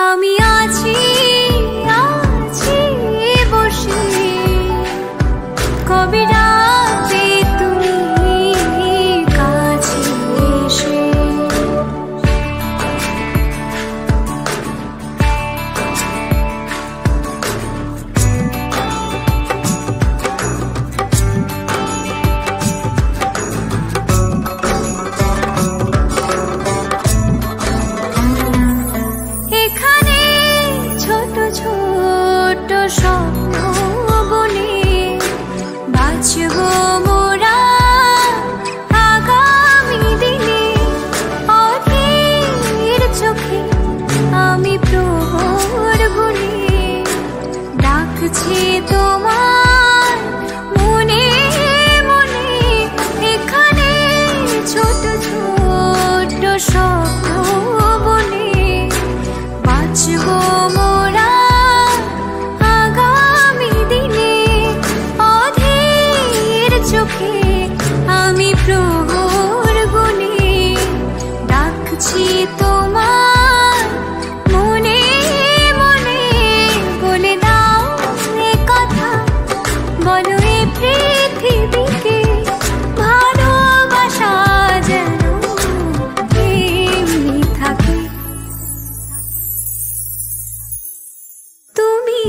ah me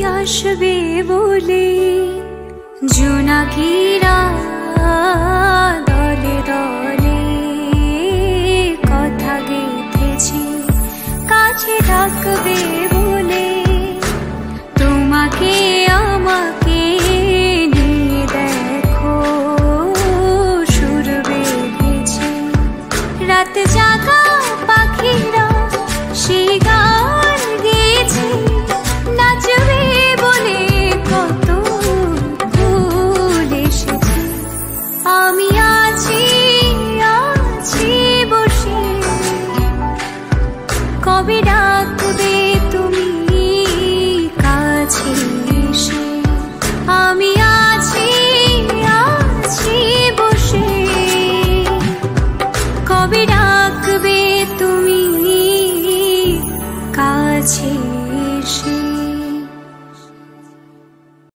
আসবে বলে জোনাকিরা দলে দলে কথা গেঁথেছি কাছে থাকবে भी डाक दे